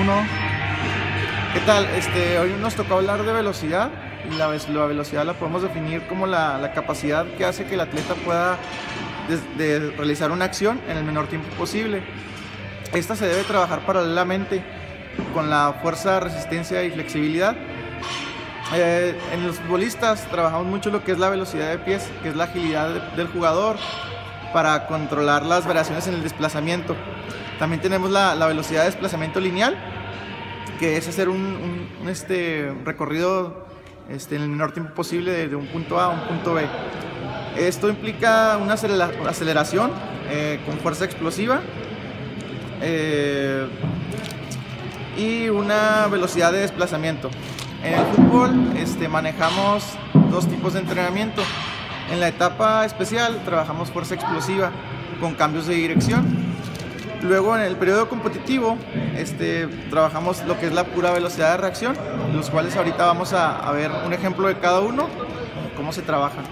Uno. ¿Qué tal? Este, hoy nos tocó hablar de velocidad y la, velocidad la podemos definir como la, capacidad que hace que el atleta pueda realizar una acción en el menor tiempo posible. Esta se debe trabajar paralelamente con la fuerza, resistencia y flexibilidad. Eh, en los futbolistas trabajamos mucho lo que es la velocidad de pies, que es la agilidad de, del jugador para controlar las variaciones en el desplazamiento. También tenemos la, velocidad de desplazamiento lineal, que es hacer un, este, recorrido este, en el menor tiempo posible de, de, un punto A a un punto B. Esto implica una aceleración eh, con fuerza explosiva eh, y una velocidad de desplazamiento. En el fútbol este, manejamos dos tipos de entrenamiento. En la etapa especial trabajamos fuerza explosiva con cambios de dirección Luego en el periodo competitivo este, trabajamos lo que es la pura velocidad de reacción, los cuales ahorita vamos a, a ver un ejemplo de cada uno, cómo se trabajan.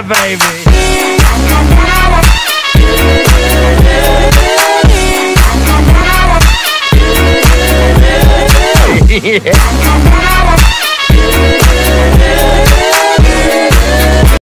Yeah, baby. yeah.